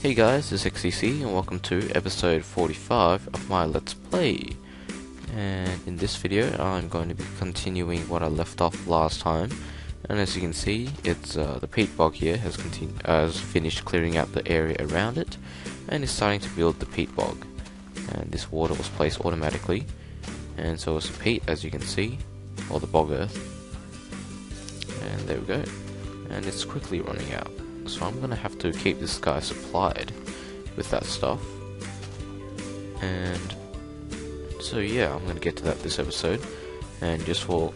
Hey guys, is xtc and welcome to episode 45 of my Let's Play. And in this video I'm going to be continuing what I left off last time. And as you can see, it's uh, the peat bog here has, continu has finished clearing out the area around it and is starting to build the peat bog. And this water was placed automatically. And so the peat as you can see, or the bog earth. And there we go. And it's quickly running out so I'm gonna have to keep this guy supplied with that stuff. And so yeah, I'm gonna get to that this episode. And just for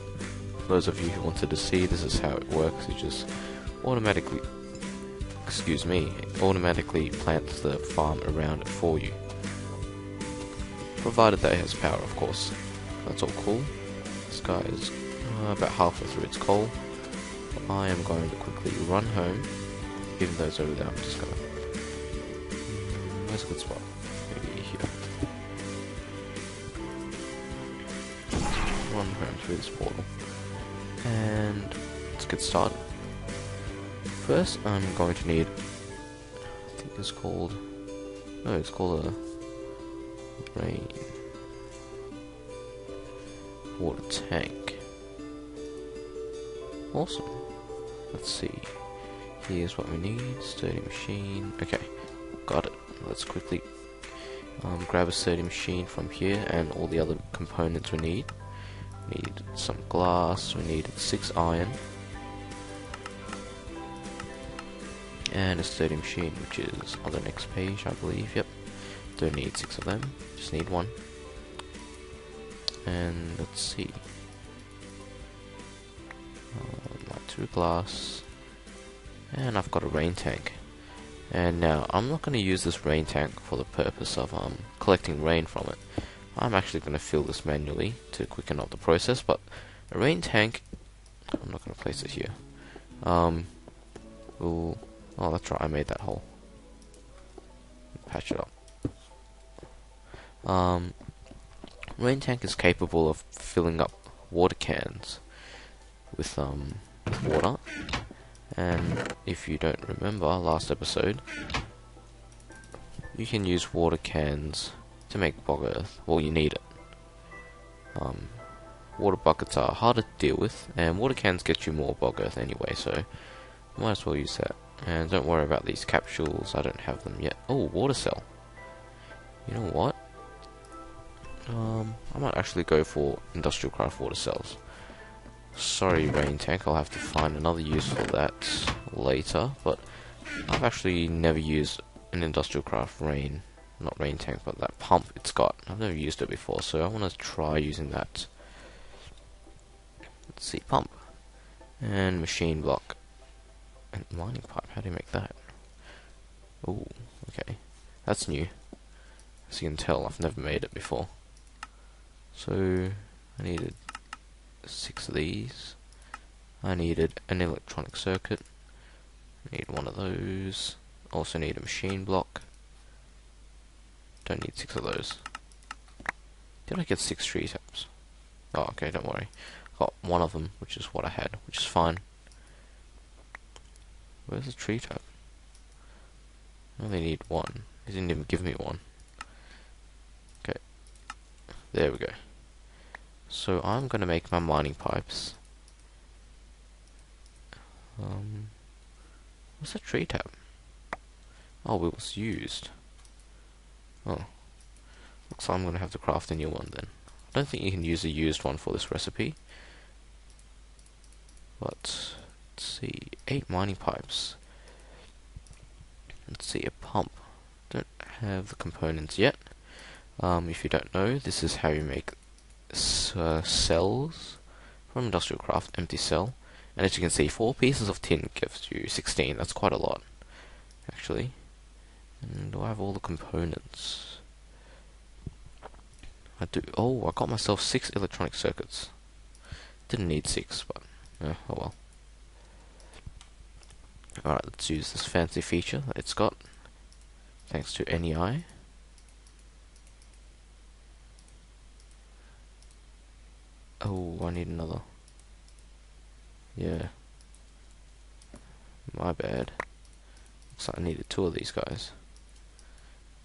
those of you who wanted to see, this is how it works. It just automatically, excuse me, automatically plants the farm around it for you. Provided that it has power, of course. That's all cool. This guy is uh, about halfway through its coal. I am going to quickly run home even though it's over there, I'm just gonna... Mm, Where's a good spot? Maybe here. Run home through this portal. And let's get started. First, I'm going to need... I think it's called... No, it's called a... Rain... Water tank. Awesome. Let's see. Here's what we need. Sturdy machine. Okay, got it. Let's quickly um, grab a sturdy machine from here and all the other components we need. We need some glass. We need six iron. And a sturdy machine, which is on the next page, I believe. Yep. Don't need six of them. Just need one. And let's see. Uh, two glass and I've got a rain tank. And now, I'm not going to use this rain tank for the purpose of um, collecting rain from it. I'm actually going to fill this manually to quicken up the process, but a rain tank, I'm not going to place it here. Um, oh, that's right, I made that hole. Patch it up. Um, rain tank is capable of filling up water cans with um, water and if you don't remember last episode, you can use water cans to make bog earth. Well, you need it. Um, water buckets are harder to deal with, and water cans get you more bog earth anyway, so might as well use that. And don't worry about these capsules, I don't have them yet. Oh, water cell. You know what? Um, I might actually go for industrial craft water cells. Sorry, rain tank, I'll have to find another use for that later, but I've actually never used an industrial craft rain, not rain tank, but that pump it's got. I've never used it before, so I want to try using that. Let's see, pump. And machine block. And mining pipe, how do you make that? Oh, okay. That's new. As you can tell, I've never made it before. So, I needed six of these. I needed an electronic circuit. Need one of those. Also need a machine block. Don't need six of those. Did I get six tree taps? Oh, okay, don't worry. Got one of them, which is what I had, which is fine. Where's the tree tap? I only need one. He didn't even give me one. Okay. There we go. So I'm going to make my mining pipes. Um, what's a tree tap? Oh, it was used. Oh. Looks like I'm going to have to craft a new one then. I don't think you can use a used one for this recipe. But, let's see, 8 mining pipes. Let's see, a pump. Don't have the components yet. Um, if you don't know, this is how you make uh, cells from Industrial Craft, empty cell. And as you can see, 4 pieces of tin gives you 16. That's quite a lot, actually. And do I have all the components? I do. Oh, I got myself 6 electronic circuits. Didn't need 6, but oh well. Alright, let's use this fancy feature that it's got. Thanks to NEI. Oh, I need another. Yeah. My bad. Looks like I needed two of these guys.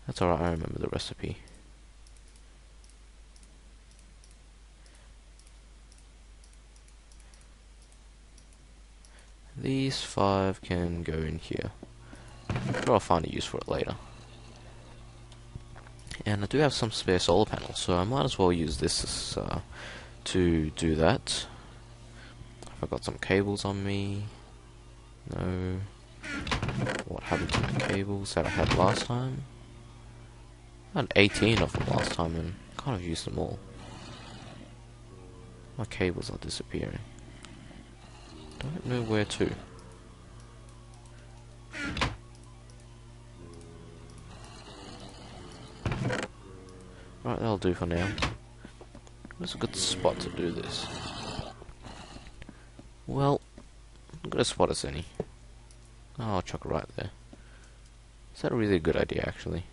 That's alright, I remember the recipe. These five can go in here. Sure, I'll find a use for it later. And I do have some spare solar panels, so I might as well use this uh, to do that. I've got some cables on me. No. What happened to my cables that I had last time? I had 18 of them last time and kind of used them all. My cables are disappearing. Don't know where to. Right, that'll do for now. Where's a good spot to do this? Well, I'm gonna spot us any. Oh, I'll chuck it right there. Is that really a really good idea, actually?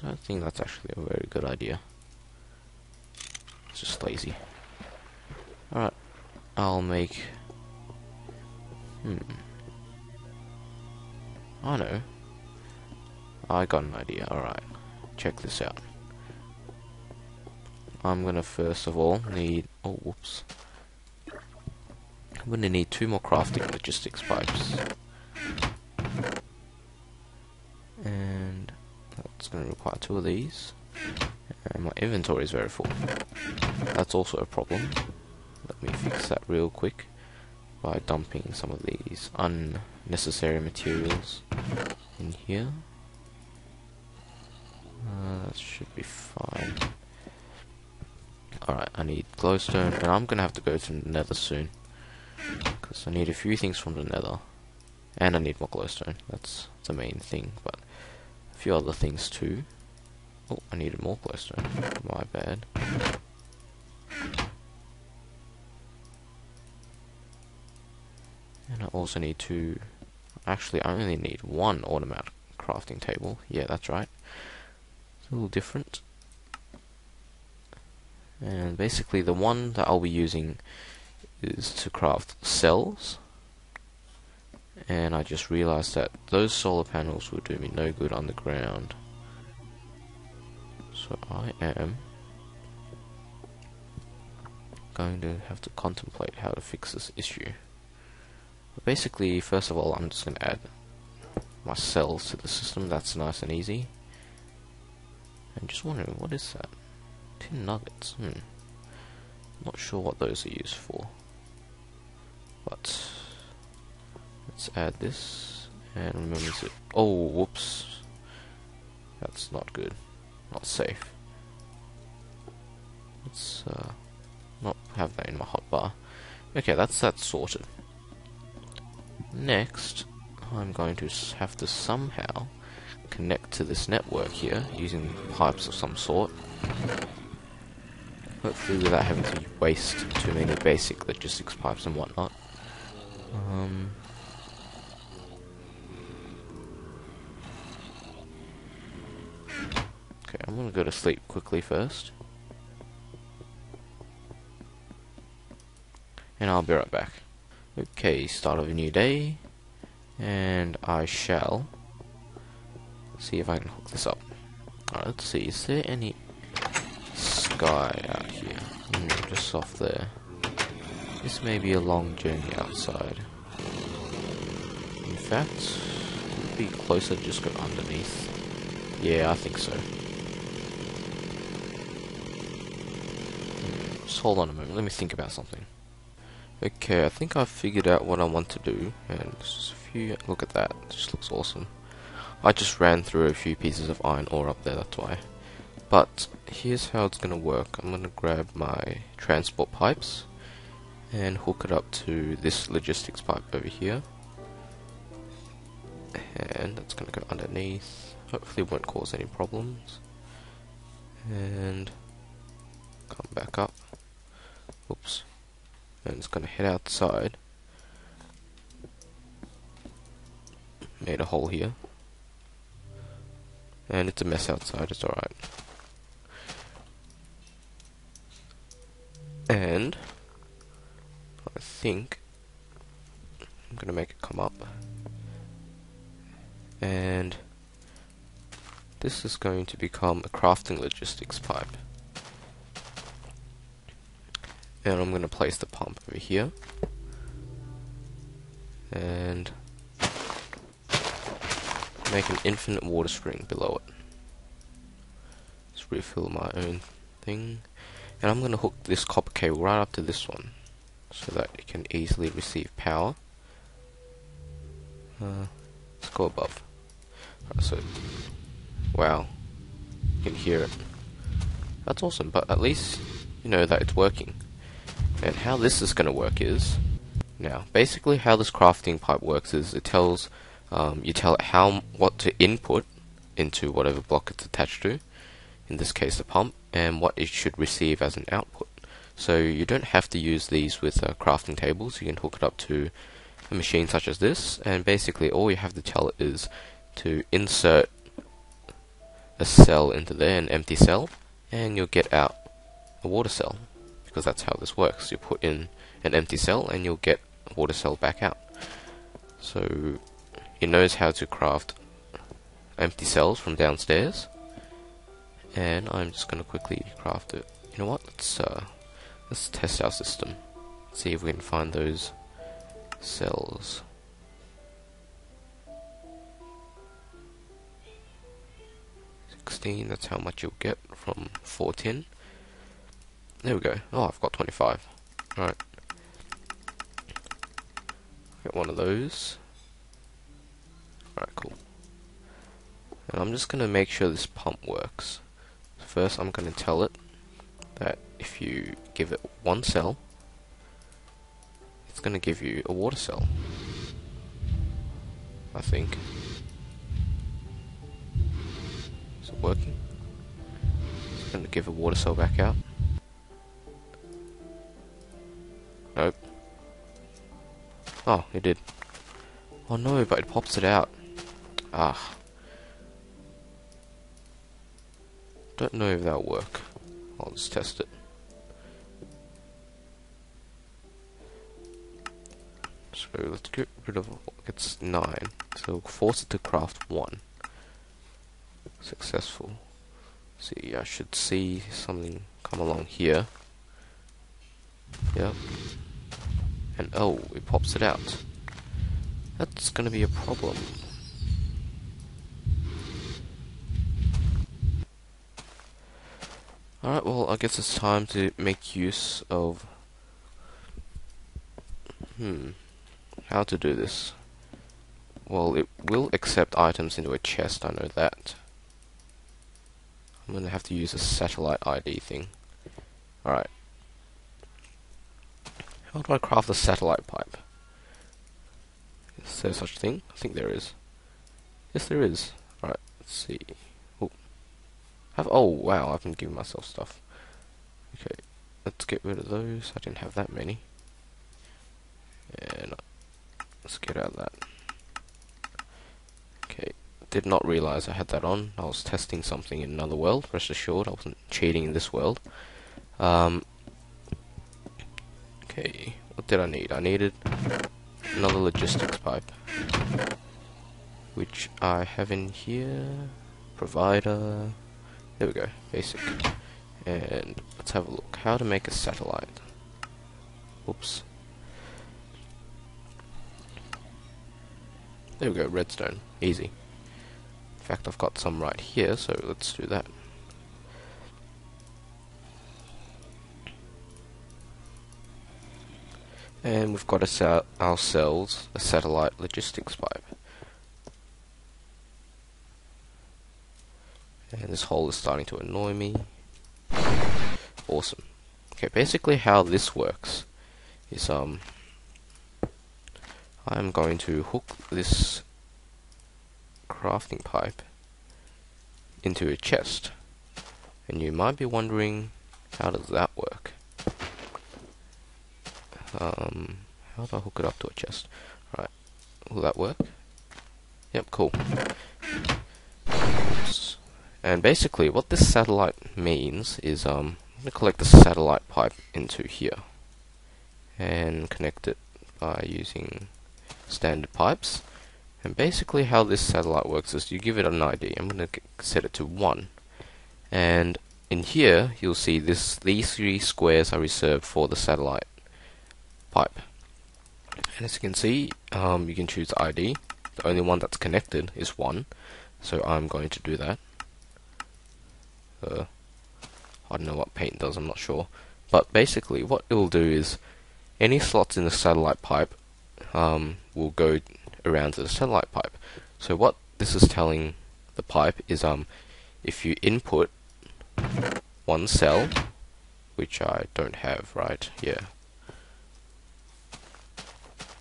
I don't think that's actually a very good idea. It's just lazy. Alright, I'll make... Hmm. I know. I got an idea, alright. Check this out. I'm gonna first of all need... Oh, whoops. I'm gonna need two more crafting logistics pipes. And that's gonna require two of these. And my inventory is very full. That's also a problem. Let me fix that real quick by dumping some of these unnecessary materials in here. Uh, that should be fine. Alright, I need glowstone, and I'm gonna have to go to the nether soon. Because I need a few things from the nether. And I need more glowstone. That's the main thing, but a few other things too. Oh, I needed more glowstone. My bad. And I also need to... Actually, I only need one automatic crafting table. Yeah, that's right. It's a little different. And basically the one that I'll be using is to craft cells. And I just realized that those solar panels will do me no good on the ground so I am going to have to contemplate how to fix this issue. But basically first of all I'm just going to add my cells to the system. That's nice and easy. And just wondering what is that tin nuggets hmm. Not sure what those are used for. But let's add this and remember to oh whoops. That's not good. Not safe. Let's uh, not have that in my hotbar okay that's that sorted. Next I'm going to have to somehow connect to this network here using pipes of some sort hopefully without having to waste too many basic logistics pipes and whatnot um, okay, I'm gonna go to sleep quickly first. And I'll be right back. Okay, start of a new day. And I shall see if I can hook this up. Alright, let's see. Is there any sky out here? Mm, just off there. This may be a long journey outside. In fact, would be closer to just go underneath. Yeah, I think so. Hmm, just hold on a moment, let me think about something. Okay, I think I've figured out what I want to do, and just a few, look at that, it just looks awesome. I just ran through a few pieces of iron ore up there, that's why. But, here's how it's gonna work. I'm gonna grab my transport pipes, and hook it up to this logistics pipe over here. And that's going to go underneath. Hopefully it won't cause any problems. And come back up. Oops. And it's going to head outside. Made a hole here. And it's a mess outside. It's alright and I think I'm gonna make it come up and this is going to become a crafting logistics pipe. And I'm going to place the pump over here. And make an infinite water spring below it. Just refill my own thing. And I'm going to hook this copper cable right up to this one so that it can easily receive power. Uh, let's go above. Right, so, wow, you can hear it. That's awesome, but at least you know that it's working. And how this is going to work is, now, basically how this crafting pipe works is it tells, um, you tell it how, what to input into whatever block it's attached to, in this case the pump, and what it should receive as an output. So you don't have to use these with uh, crafting tables, you can hook it up to a machine such as this, and basically all you have to tell it is to insert a cell into there, an empty cell, and you'll get out a water cell, because that's how this works. You put in an empty cell and you'll get a water cell back out. So it knows how to craft empty cells from downstairs, and I'm just going to quickly craft it. You know what? Let's uh, let's test our system. See if we can find those cells. Sixteen. That's how much you'll get from fourteen. There we go. Oh, I've got twenty-five. All right. Get one of those. Alright, cool. And I'm just going to make sure this pump works. First, I'm going to tell it that if you give it one cell, it's going to give you a water cell. I think. Is it working? It's going to give a water cell back out. Nope. Oh, it did. Oh no, but it pops it out. Ah. Don't know if that'll work. I'll just test it. So let's get rid of it's nine. So force it to craft one. Successful. See, I should see something come along here. Yep. And oh, it pops it out. That's gonna be a problem. Alright, well, I guess it's time to make use of... Hmm. How to do this? Well, it will accept items into a chest, I know that. I'm gonna have to use a satellite ID thing. Alright. How do I craft a satellite pipe? Is there such a thing? I think there is. Yes, there is. Alright, let's see. Oh. Have, oh, wow, I've been giving myself stuff. Okay, let's get rid of those. I didn't have that many. And let's get out of that. Okay, did not realize I had that on. I was testing something in another world. Rest assured, I wasn't cheating in this world. Um, Okay, what did I need? I needed another logistics pipe. Which I have in here. Provider. There we go, basic. And let's have a look. How to make a satellite. Oops. There we go, redstone. Easy. In fact, I've got some right here, so let's do that. And we've got a ourselves a satellite logistics pipe. And this hole is starting to annoy me. Awesome. Okay, basically how this works is um I'm going to hook this crafting pipe into a chest. And you might be wondering how does that work? Um, how do I hook it up to a chest? Right, will that work? Yep, cool. And basically, what this satellite means is um, I'm going to collect the satellite pipe into here and connect it by using standard pipes. And basically how this satellite works is you give it an ID. I'm going to set it to 1. And in here, you'll see this these three squares are reserved for the satellite pipe. And as you can see, um, you can choose ID. The only one that's connected is 1. So I'm going to do that. Uh, I don't know what paint does, I'm not sure. But basically, what it will do is any slots in the satellite pipe um, will go around to the satellite pipe. So what this is telling the pipe is um, if you input one cell, which I don't have right here.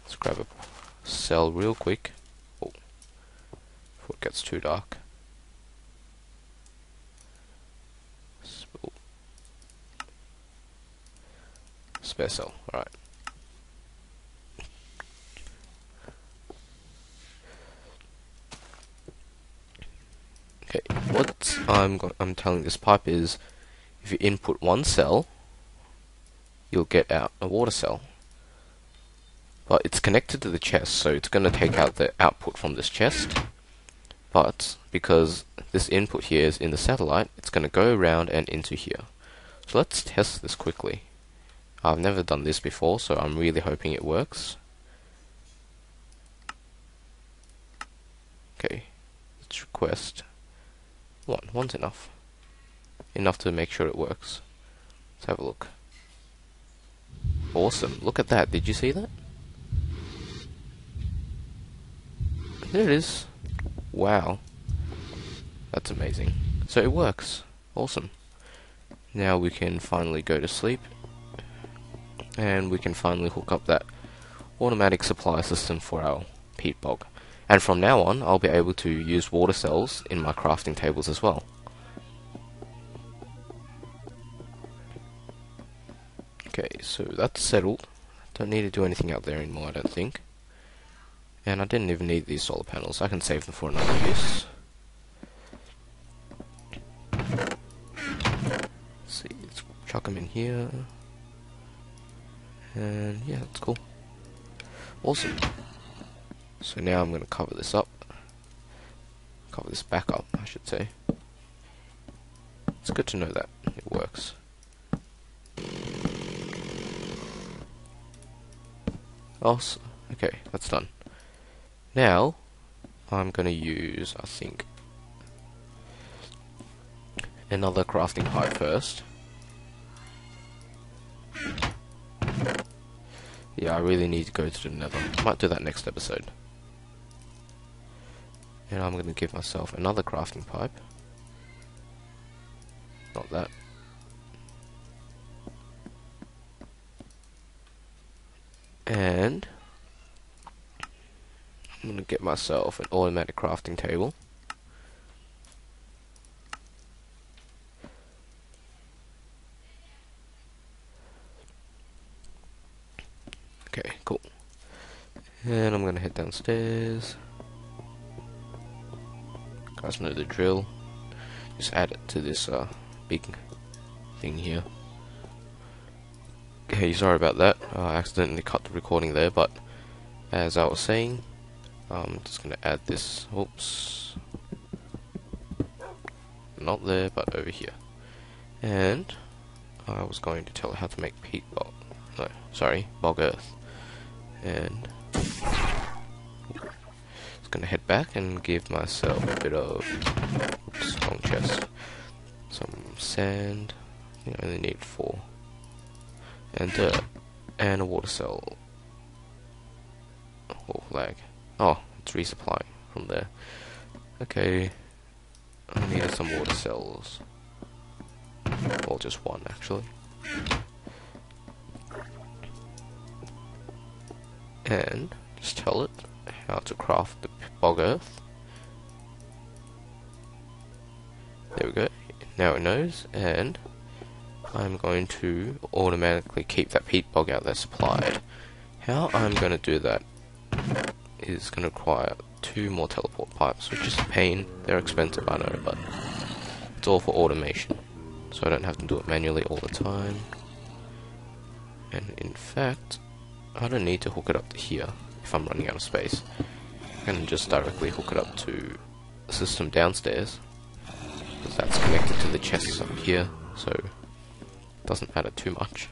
Let's grab a cell real quick. Oh, before it gets too dark. Spare cell, alright. What I'm I'm telling this pipe is, if you input one cell, you'll get out a water cell. But it's connected to the chest, so it's going to take out the output from this chest. But because this input here is in the satellite, it's going to go around and into here. So let's test this quickly. I've never done this before, so I'm really hoping it works. Okay, let's request one. One's enough. Enough to make sure it works. Let's have a look. Awesome. Look at that. Did you see that? There it is. Wow. That's amazing. So it works. Awesome. Now we can finally go to sleep. And we can finally hook up that automatic supply system for our peat bog. And from now on, I'll be able to use water cells in my crafting tables as well. Okay, so that's settled. Don't need to do anything out there anymore, I don't think. And I didn't even need these solar panels. I can save them for another use. Let's see, let's chuck them in here. And yeah, that's cool. Awesome. So now I'm going to cover this up. Cover this back up, I should say. It's good to know that it works. Also, okay, that's done. Now, I'm going to use, I think, another crafting pipe first. Yeah, I really need to go to the nether. Might do that next episode. And I'm going to give myself another crafting pipe. Not that. And I'm going to get myself an automatic crafting table. Okay, cool. And I'm going to head downstairs guys know the drill. Just add it to this uh, big thing here. Okay, sorry about that. Uh, I accidentally cut the recording there, but as I was saying, I'm just going to add this. Oops. Not there, but over here. And I was going to tell it how to make peat bog. No, sorry, bog earth. And gonna head back and give myself a bit of oops, long chest. Some sand. I only need four. And dirt. And a water cell. Oh lag. Oh, it's resupplying from there. Okay. I need some water cells. Or just one actually. And just tell it how to craft the bog earth. There we go. Now it knows, and I'm going to automatically keep that peat bog out there supplied. How I'm going to do that is going to require two more teleport pipes, which is a pain. They're expensive, I know, but it's all for automation. So I don't have to do it manually all the time. And in fact, I don't need to hook it up to here if I'm running out of space. can just directly hook it up to the system downstairs. Because that's connected to the chests up here so it doesn't matter too much.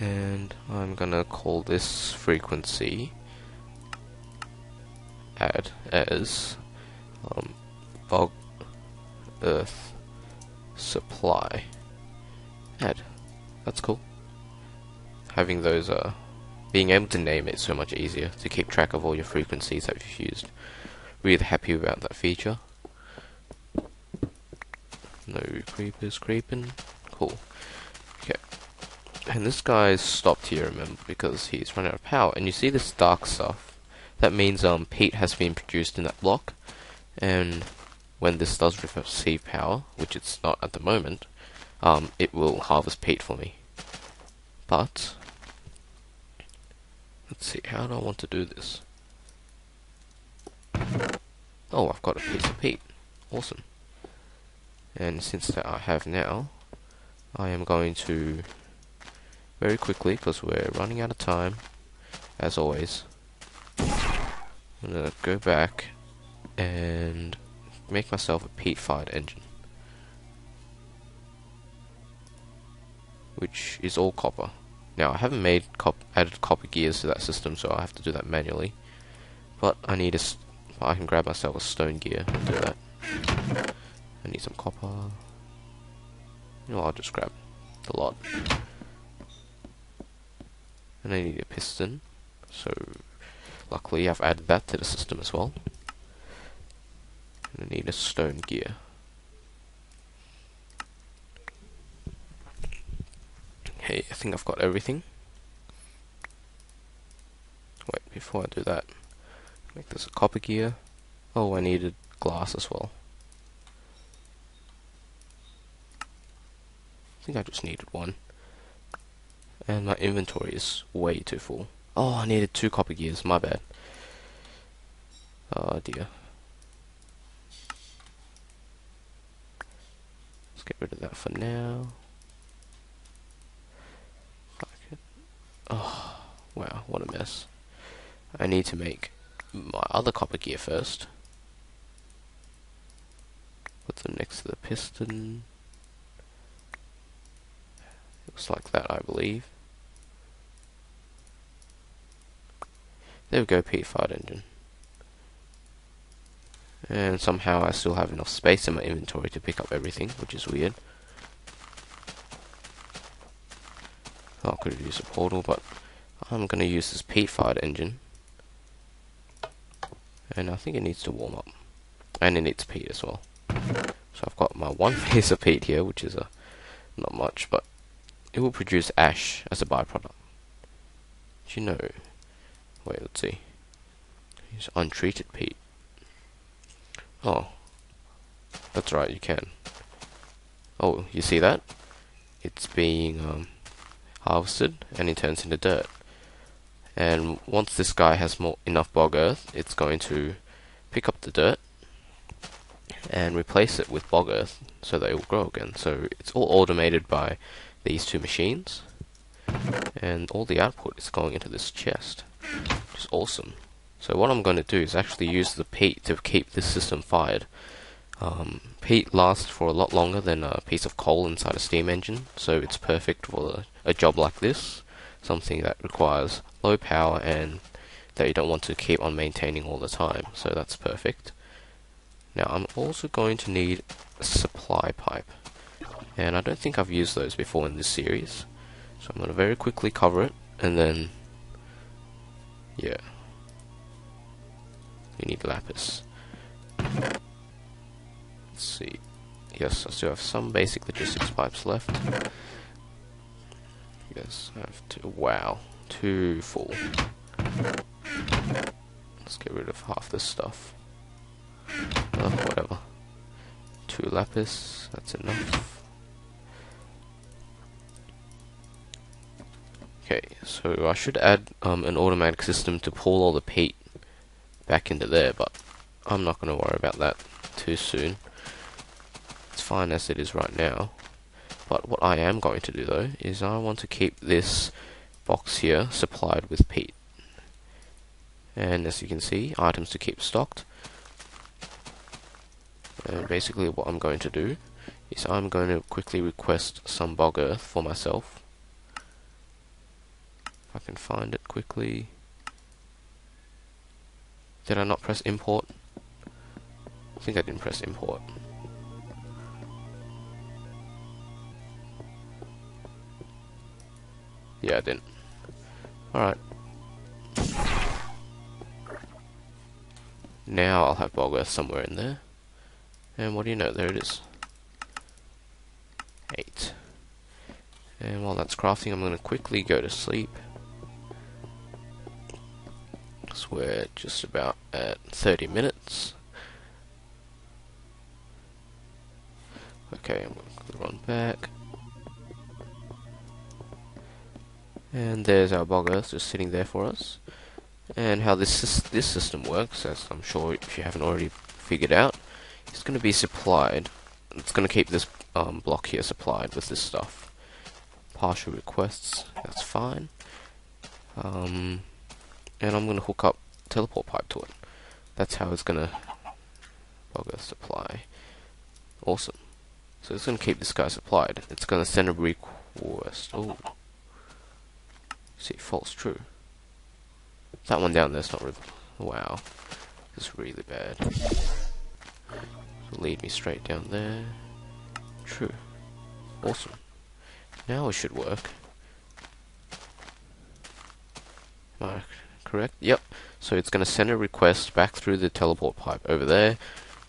And I'm gonna call this frequency add as um, bog earth supply. Add. That's cool having those uh being able to name it so much easier to keep track of all your frequencies that you've used. Really happy about that feature. No creepers creeping. Cool. Okay. And this guy's stopped here remember because he's run out of power. And you see this dark stuff? That means um, peat has been produced in that block, and when this does receive power, which it's not at the moment, um, it will harvest peat for me. But, let's see, how do I want to do this? Oh, I've got a piece of peat. Awesome. And since that I have now, I am going to very quickly, because we're running out of time, as always, I'm gonna go back and make myself a peat-fired engine. Which is all copper. Now, I haven't made cop added copper gears to that system, so I have to do that manually. But I need a... I can grab myself a stone gear and do that. I need some copper. Know, I'll just grab the lot. And I need a piston. So Luckily I've added that to the system as well. And I need a stone gear. Okay, I think I've got everything. Wait, before I do that, make this a copper gear. Oh, I needed glass as well. I think I just needed one. And my inventory is way too full. Oh, I needed two copper gears, my bad. Oh dear. Let's get rid of that for now. Oh, wow, what a mess. I need to make my other copper gear first. Put them next to the piston. Looks like that, I believe. There we go, peat-fired engine. And somehow I still have enough space in my inventory to pick up everything, which is weird. I could have used a portal, but I'm going to use this peat-fired engine. And I think it needs to warm up. And it needs peat as well. So I've got my one piece of peat here, which is a not much, but it will produce ash as a byproduct. Do you know Wait, let's see. Use untreated peat. Oh. That's right, you can. Oh, you see that? It's being um, harvested and it turns into dirt. And once this guy has more enough bog earth, it's going to pick up the dirt and replace it with bog earth so that it will grow again. So it's all automated by these two machines and all the output is going into this chest which is awesome. So what I'm going to do is actually use the peat to keep this system fired. Um, peat lasts for a lot longer than a piece of coal inside a steam engine, so it's perfect for a, a job like this, something that requires low power and that you don't want to keep on maintaining all the time, so that's perfect. Now I'm also going to need a supply pipe, and I don't think I've used those before in this series, so I'm going to very quickly cover it, and then yeah. We need lapis. Let's see. Yes, I still have some basic logistics pipes left. Yes, I have two. Wow. two full. Let's get rid of half this stuff. Oh, whatever. Two lapis, that's enough. Okay, so I should add um, an automatic system to pull all the peat back into there, but I'm not going to worry about that too soon. It's fine as it is right now. But what I am going to do though, is I want to keep this box here supplied with peat. and as you can see items to keep stocked. And basically what I'm going to do is I'm going to quickly request some bog earth for myself. If I can find it quickly. Did I not press import? I think I didn't press import yeah I didn't alright Now I'll have bog earth somewhere in there. And what do you know, there it is. 8. And while that's crafting, I'm going to quickly go to sleep. So we're just about at 30 minutes. Okay, I'm going to run back. And there's our bog earth just sitting there for us and how this this system works, as I'm sure if you haven't already figured out, it's going to be supplied. It's going to keep this um, block here supplied with this stuff. Partial requests, that's fine. Um, and I'm going to hook up teleport pipe to it. That's how it's going to bugger supply. Awesome. So it's going to keep this guy supplied. It's going to send a request. Oh. See, false true. That one down there's not really... Wow. Is really bad. lead me straight down there. True. Awesome. Now it should work. Am I correct? Yep. So it's going to send a request back through the teleport pipe over there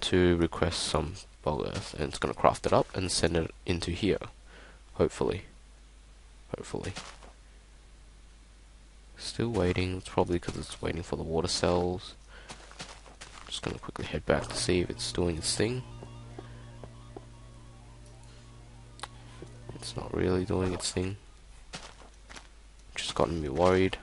to request some bog earth. And it's going to craft it up and send it into here. Hopefully. Hopefully. Still waiting. It's probably because it's waiting for the water cells. Just gonna quickly head back to see if it's doing its thing. It's not really doing its thing. Just gotten me worried.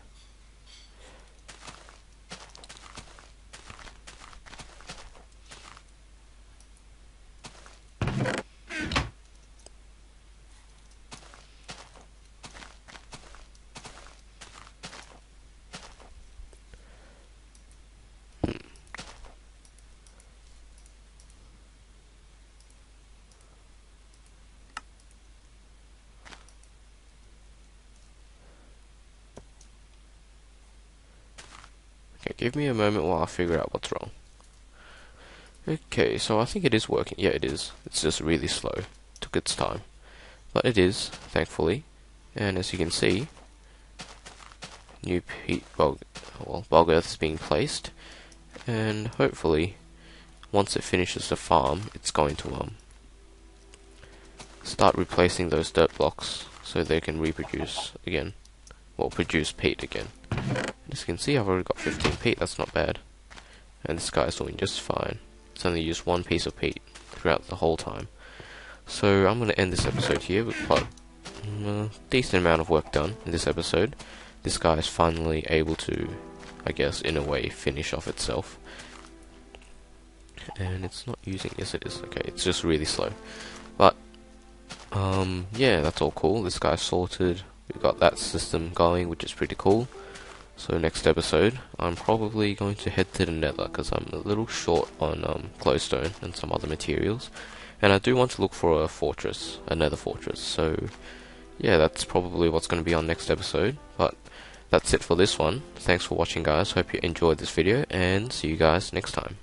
Give me a moment while I figure out what's wrong. Okay, so I think it is working. Yeah, it is. It's just really slow. Took its time. But it is, thankfully. And as you can see, new peat bog, well, bog earth is being placed. And hopefully, once it finishes the farm, it's going to um start replacing those dirt blocks so they can reproduce again. Well, produce peat again. As you can see, I've already got 15 peat, that's not bad. And this guy's doing just fine. It's only used one piece of peat throughout the whole time. So I'm going to end this episode here with quite a decent amount of work done in this episode. This guy is finally able to, I guess, in a way, finish off itself. And it's not using, yes it is, okay, it's just really slow. But, um, yeah, that's all cool. This guy's sorted. We've got that system going, which is pretty cool. So next episode, I'm probably going to head to the nether because I'm a little short on um, glowstone and some other materials. And I do want to look for a fortress, a nether fortress. So yeah, that's probably what's going to be on next episode. But that's it for this one. Thanks for watching guys, hope you enjoyed this video and see you guys next time.